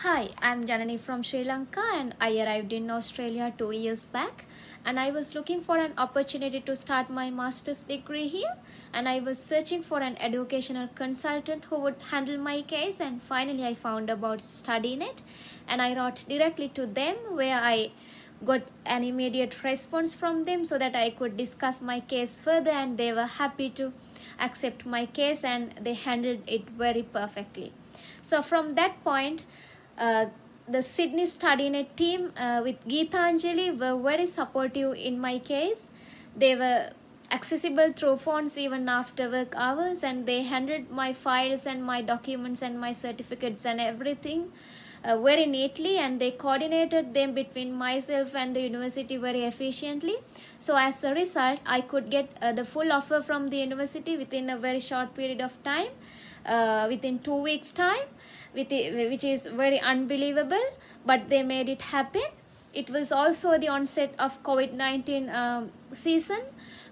Hi, I'm Janani from Sri Lanka and I arrived in Australia two years back. And I was looking for an opportunity to start my master's degree here. And I was searching for an educational consultant who would handle my case. And finally I found about StudyNet and I wrote directly to them where I got an immediate response from them so that I could discuss my case further. And they were happy to accept my case and they handled it very perfectly. So from that point the Sydney StudyNet team uh, with Gitanjali were very supportive in my case. They were accessible through phones even after work hours and they handled my files and my documents and my certificates and everything uh, very neatly and they coordinated them between myself and the university very efficiently so as a result i could get uh, the full offer from the university within a very short period of time uh, within two weeks time it, which is very unbelievable but they made it happen it was also the onset of covid-19 um, season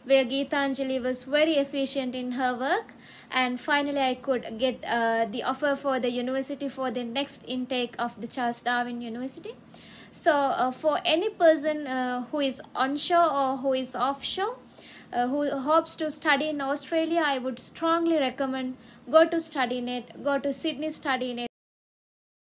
where Gitanjali was very efficient in her work and finally I could get uh, the offer for the university for the next intake of the Charles Darwin University. So uh, for any person uh, who is onshore or who is offshore, uh, who hopes to study in Australia, I would strongly recommend go to study StudyNet, go to Sydney study StudyNet